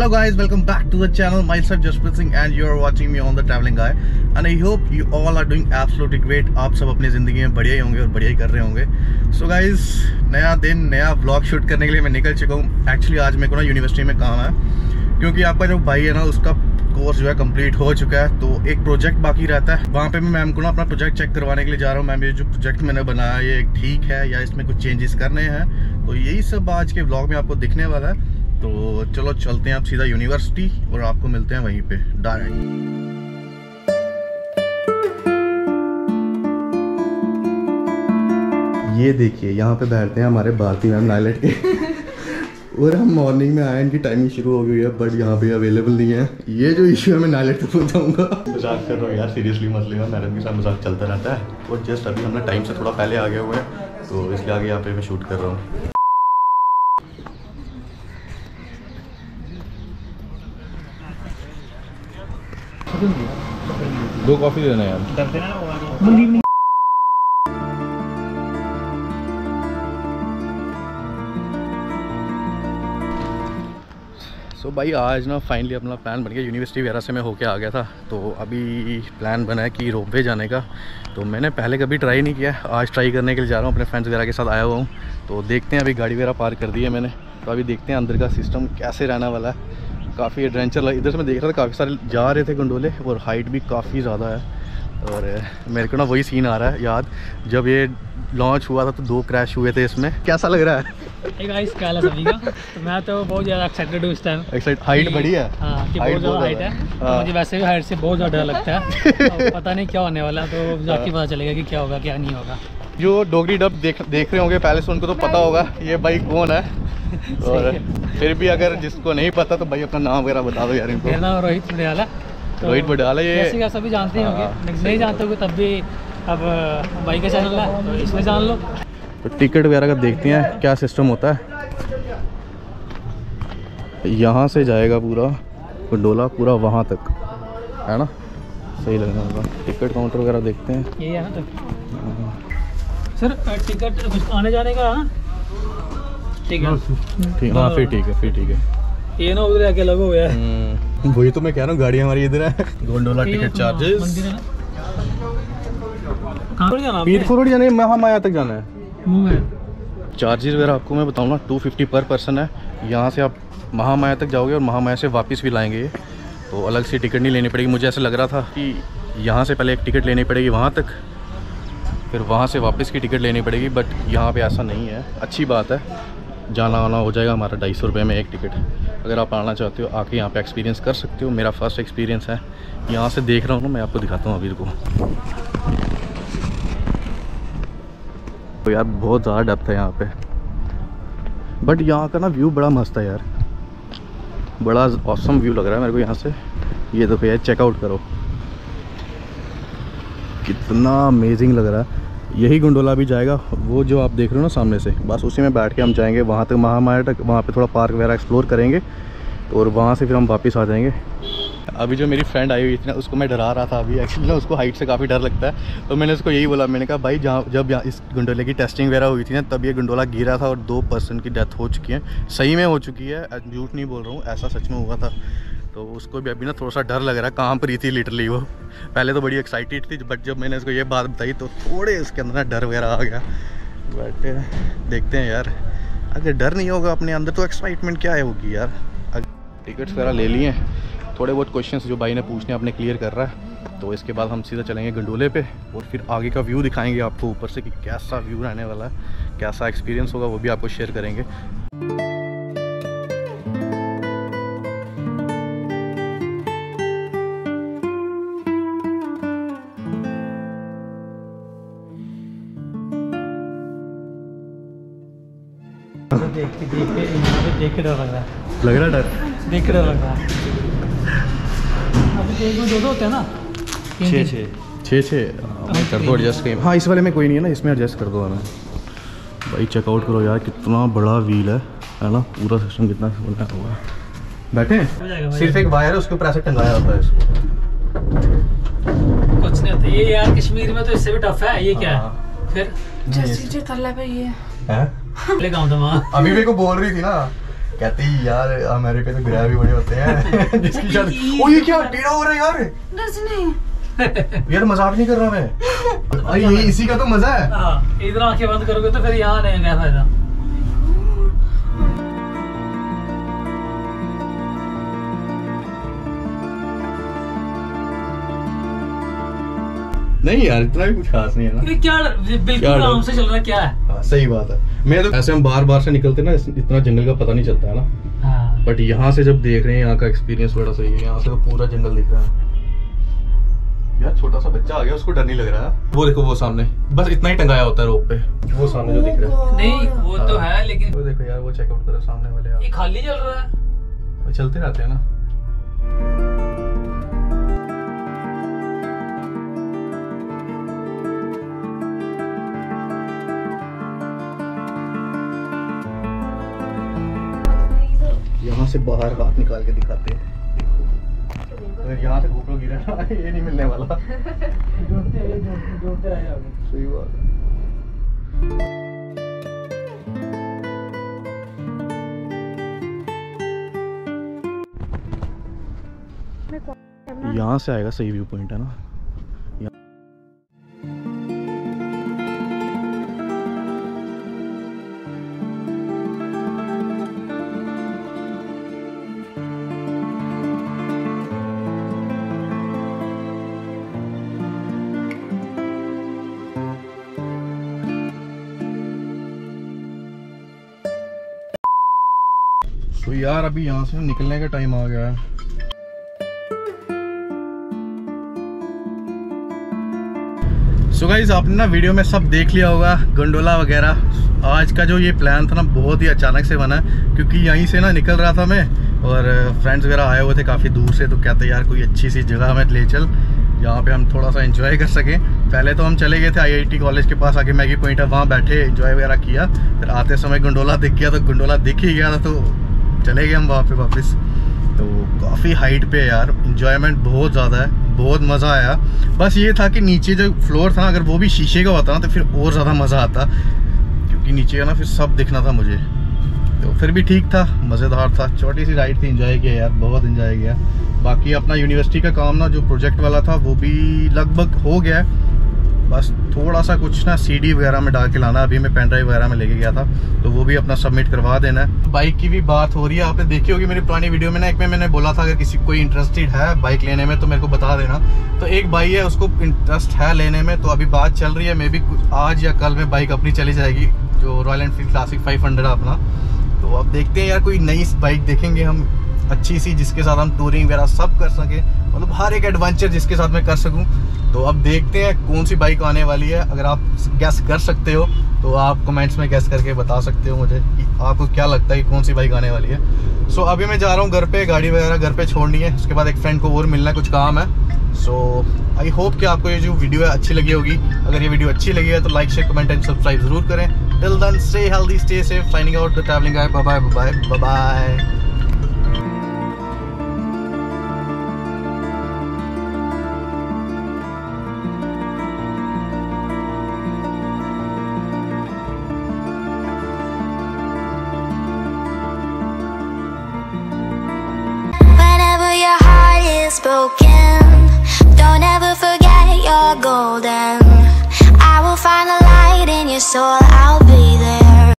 Hello guys, welcome back to the channel. Myself Jasprit Singh and you are watching me on the Traveling Guy. And I hope you all are doing absolutely great. आप सब अपनी ज़िंदगी में बढ़िया ही होंगे और बढ़िया ही कर रहे होंगे। सो so नया दिन नया ब्लॉग शूट करने के लिए मैं निकल चुका हूँ। एक्चुअली आज मेरे को ना यूनिवर्सिटी में काम है। क्योंकि आपका जो भाई है ना उसका कोर्स जो है कंप्लीट हो चुका है। तो एक प्रोजेक्ट बाकी रहता है। वहाँ पे मैं मैम को ना अपना प्रोजेक्ट चेक करवाने के लिए जा रहा हूँ। मैम ये जो प्रोजेक्ट मैंने बनाया ये ठीक है या इसमें कुछ चेंजेस करने हैं? तो यही सब आज के ब्लॉग में आपको दिखने वाला है। तो चलो चलते हैं आप सीधा यूनिवर्सिटी और आपको मिलते हैं वहीं पे, डायरेक्ट। ये देखिए, यहाँ पे बैठते हैं हमारे भारतीय मैम नाइलेट के। और हम मॉर्निंग में आए, इनकी टाइमिंग शुरू हो गई है बट यहाँ पे अवेलेबल नहीं है। ये जो इशू है, मैं नाइलेट पे बताऊँगा। मज़ाक कर रहा हूँ यार सीरियसली मसले में मैडम के साथ मज़ाक चलता रहता है। और जस्ट अभी हमने टाइम से थोड़ा पहले आ गए हुए हैं तो इसलिए आगे यहाँ पे मैं शूट कर रहा हूँ। दो कॉफ़ी देना यार। सो so भाई आज ना फाइनली अपना प्लान बन गया। यूनिवर्सिटी वगैरह से मैं होके आ गया था। तो अभी प्लान बना है कि रोपवे जाने का। तो मैंने पहले कभी ट्राई नहीं किया। आज ट्राई करने के लिए जा रहा हूँ। अपने फ्रेंड्स वगैरह के साथ आया हुआ हूँ। तो देखते हैं अभी गाड़ी वगैरह पार्क कर दी है मैंने। तो अभी देखते हैं अंदर का सिस्टम कैसे रहने वाला है। काफ़ी एडवेंचर इधर से मैं देख रहा था काफ़ी सारे जा रहे थे गंडोले और हाइट भी काफ़ी ज़्यादा है। और मेरे को ना वही सीन आ रहा है याद। जब ये लॉन्च हुआ था तो दो क्रैश हुए थे इसमें। कैसा लग रहा है? गाइस क्या हाल सभी का? तो मैं तो बहुत ज़्यादा एक्साइटेड हूँ इस टाइम एक्साइट हाइट बड़ी है? हाँ कि बहुत ज़्यादा हाइट है। तो मुझे वैसे भी हाइट से बहुत ज़्यादा डर लगता है। पता नहीं क्या होने वाला तो जाके पता चलेगा कि क्या होगा क्या नहीं होगा। जो डोगरी डब देख देख रहे होंगे पहले से उनको तो पता होगा ये बाइक कौन है? और फिर भी अगर जिसको नहीं पता तो भाई अपना नाम वगैरह बता दो यार इनको। मेरा नाम रोहित बडियाला तो रोहित बडियाला ये जैसे का सभी जानते होंगे नहीं जानते होंगे तब भी अब भाई का चैनल है तो इसमें जान लो। तो टिकट वगैरह का देखते हैं क्या सिस्टम होता है। यहाँ से जाएगा पूरा डोला पूरा वहाँ तक। है ना? सही लगना होगा टिकट काउंटर वगैरह देखते हैं। यही है। ना तो सर टिकट आने जाने का है? ठीक है। ठीक हाँ फिर ठीक है फिर ठीक है। ये ना उधर आके लगो यार वही तो मैं कह रहा हूँ गाड़ी हमारी इधर है। गोंडोला टिकट चार्जेस मंदिर है ना? कहाँ पर जाना रोड जाने महामाया तक जाना है। मुँह है चार्जेस वगैरह आपको मैं बताऊँ ना टू फिफ्टी पर पर्सन है। यहाँ से आप महामाया तक जाओगे और महामाया से वापस भी लाएँगे। तो अलग से टिकट नहीं लेनी पड़ेगी। मुझे ऐसा लग रहा था कि यहाँ से पहले एक टिकट लेनी पड़ेगी वहाँ तक फिर वहाँ से वापस की टिकट लेनी पड़ेगी बट यहाँ पे ऐसा नहीं है। अच्छी बात है। जाना आना हो जाएगा, हमारा ढाई सौ रुपये में एक टिकट। अगर आप आना चाहते हो, आके यहाँ पे एक्सपीरियंस कर सकते हो। मेरा फ़र्स्ट एक्सपीरियंस है। यहाँ से देख रहा हूँ ना, मैं आपको दिखाता हूँ अभी को। तो यार, बहुत ज़्यादा डप है यहाँ पे। बट यहाँ का ना व्यू बड़ा मस्त है यार। बड़ा औसम व्यू लग रहा है मेरे को यहाँ से। ये देखो यार चेकआउट करो। कितना अमेजिंग लग रहा है। यही गुंडोला भी जाएगा, वो जो आप देख रहे हो ना सामने से। बस उसी में बैठ के हम जाएँगे, वहाँ तक महामाया तक, वहाँ पे थोड़ा पार्क वगैरह एक्सप्लोर करेंगे, और वहाँ से फिर हम वापस आ जाएँगे। अभी जो मेरी फ्रेंड आई हुई थी ना, उसको मैं डरा रहा था अभी एक्चुअली ना, उसको हाइट से काफ़ी डर लगता है। तो मैंने उसको यही बोला, मैंने कहा, भाई, जहाँ, जब यहाँ, इस गुंडोले की टेस्टिंग वगैरह हुई थी ना, तब ये गुंडोला गिरा था और दो पर्सन की डेथ हो चुकी है। सही में हो चुकी है, झूठ नहीं बोल रहा हूँ, ऐसा सच में हुआ था। तो उसको भी अभी ना थोड़ा सा डर लग रहा है कहाँ पर ही थी लिटरली वो। पहले तो बड़ी एक्साइटेड थी बट जब मैंने उसको ये बात बताई तो थोड़े उसके अंदर ना डर वगैरह आ गया। बट देखते हैं यार। अगर डर नहीं होगा अपने अंदर तो एक्साइटमेंट क्या होगी यार? टिकट्स वगैरह ले लिए थोड़े बहुत क्वेश्चंस जो भाई ने पूछने अपने क्लियर कर रहा है। तो इसके बाद हम सीधा चलेंगे गंडोले पे और फिर आगे का व्यू दिखाएँगे आपको ऊपर से कि कैसा व्यू रहने वाला है, कैसा एक्सपीरियंस होगा वो भी आपको शेयर करेंगे। देख के देख के यहाँ पे देख के डर लग रहा है। लग रहा है डर? देख के डर लग रहा है। अभी एक में दो दो होते हैं ना? तीन तीन। छः। छः कर दो एडजस्ट कहीं। हाँ इस वाले में कोई नहीं है ना इसमें एडजस्ट कर दो हमें। भाई चेकआउट करो यार कितना बड़ा व्हील है। है ना? पूरा सिस्टम कितना बना हुआ है। बैठे हो? हैं हो सिर्फ़ एक वायर है उसके ऊपर ऐसे टंगाया होता है इसको। कुछ नहीं होता। ये यार कश्मीर में तो इससे भी टफ है। ये क्या हाँ। है। फिर जैसे तल्ला पे ये। है? पहले काम था वहाँ। अभी मेरे को बोल रही थी ना कहती यार हमारे पे तो ग्रह भी बड़े होते हैं। जिसकी शादी ओ ये क्या टेढ़ा हो रहा है यार? डस नहीं यार मज़ाक नहीं कर रहा मैं। अरे यही इसी का तो मज़ा है। हाँ इधर आँखें बंद करोगे तो फिर यहाँ नहीं क्या फ़ायदा। नहीं यार इतना भी कुछ खास नहीं है ना। क्या बिल्कुल आराम से चल रहा क्या है? हाँ सही बात है। मैं तो ऐसे हम बार बार से निकलते ना इतना जंगल का पता नहीं चलता है ना। हाँ। बट यहाँ से जब देख रहे हैं यहाँ का एक्सपीरियंस बड़ा सही है यहाँ से तो पूरा जंगल दिख रहा है। यार छोटा सा बच्चा आ गया उसको डर नहीं लग रहा। है वो देखो वो सामने। बस इतना ही टंगाया होता है रोप पे। वो सामने जो दिख रहा है। नहीं वो तो हाँ। है लेकिन वो देखो यार वो चेकआउट करो सामने वाले ये खाली चल रहा है। चलते रहते हैं ना। यहाँ से बाहर हाथ निकाल के दिखाते हैं। अगर यहाँ से गोप्रो गिरा ना ये नहीं मिलने वाला। सही बात है। यहाँ से आएगा सही व्यू पॉइंट है ना? तो यार अभी यहाँ से निकलने का टाइम आ गया है। सो गाइज़ आपने ना वीडियो में सब देख लिया होगा गंडोला वगैरह। आज का जो ये प्लान था ना, बहुत ही अचानक से बना, क्योंकि यहीं से ना निकल रहा था मैं, और फ्रेंड्स वगैरह आए हुए थे काफ़ी दूर से तो कहते यार, कोई अच्छी सी जगह हमें ले चल जहाँ पे हम थोड़ा सा एंजॉय कर सकें। पहले तो हम चले गए थे आईआईटी कॉलेज के पास आके मैगी पॉइंट है, वहाँ बैठे एंजॉय वगैरह किया, फिर आते समय गंडोला दिख गया तो गंडोला दिख ही गया था तो चले गए हम वहाँ पे वापस। तो काफ़ी हाइट पे यार। इन्जॉयमेंट बहुत ज़्यादा है। बहुत मज़ा आया। बस ये था कि नीचे जो फ्लोर था, अगर वो भी शीशे का होता ना तो फिर और ज़्यादा मज़ा आता। क्योंकि नीचे का ना फिर सब दिखना था मुझे। तो फिर भी ठीक था। मज़ेदार था। छोटी सी राइड थी। इंजॉय किया यार। बहुत इंजॉय किया। बाकी अपना यूनिवर्सिटी का काम ना, जो प्रोजेक्ट वाला था, वो भी लगभग हो गया। बस थोड़ा सा कुछ ना सीडी वगैरह में डाल के लाना, अभी मैं पेन ड्राइव वगैरह में लेके गया था तो वो भी अपना सबमिट करवा देना है। बाइक की भी बात हो रही है, आपने देखी होगी मेरी पुरानी वीडियो में ना, एक में मैंने बोला था, अगर किसी कोई इंटरेस्टेड है बाइक लेने में तो मेरे को बता देना। तो एक भाई है, उसको इंटरेस्ट है लेने में तो अभी बात चल रही है, मे भी आज या कल में बाइक अपनी चली जाएगी, जो Royal Enfield Classic five hundred अपना। तो अब देखते हैं यार, कोई नई बाइक देखेंगे हम, अच्छी सी, जिसके साथ हम टूरिंग वगैरह सब कर सकें मतलब हर एक एडवेंचर जिसके साथ मैं कर सकूँ। तो अब देखते हैं कौन सी बाइक आने वाली है। अगर आप गैस कर सकते हो तो आप कमेंट्स में गैस करके बता सकते हो मुझे कि आपको क्या लगता है कौन सी बाइक आने वाली है। सो अभी मैं जा रहा हूँ घर पे, गाड़ी वगैरह घर पे छोड़नी है। उसके बाद एक फ्रेंड को और मिलना कुछ काम है। सो आई होप कि आपको ये जो वीडियो है, अच्छी लगी होगी। अगर ये वीडियो अच्छी लगी है तो like share comment and subscribe ज़रूर करें। Till then stay healthy stay safe finding out the travelling bye bye bye bye broken, don't ever forget you're golden. I will find the light in your soul. I'll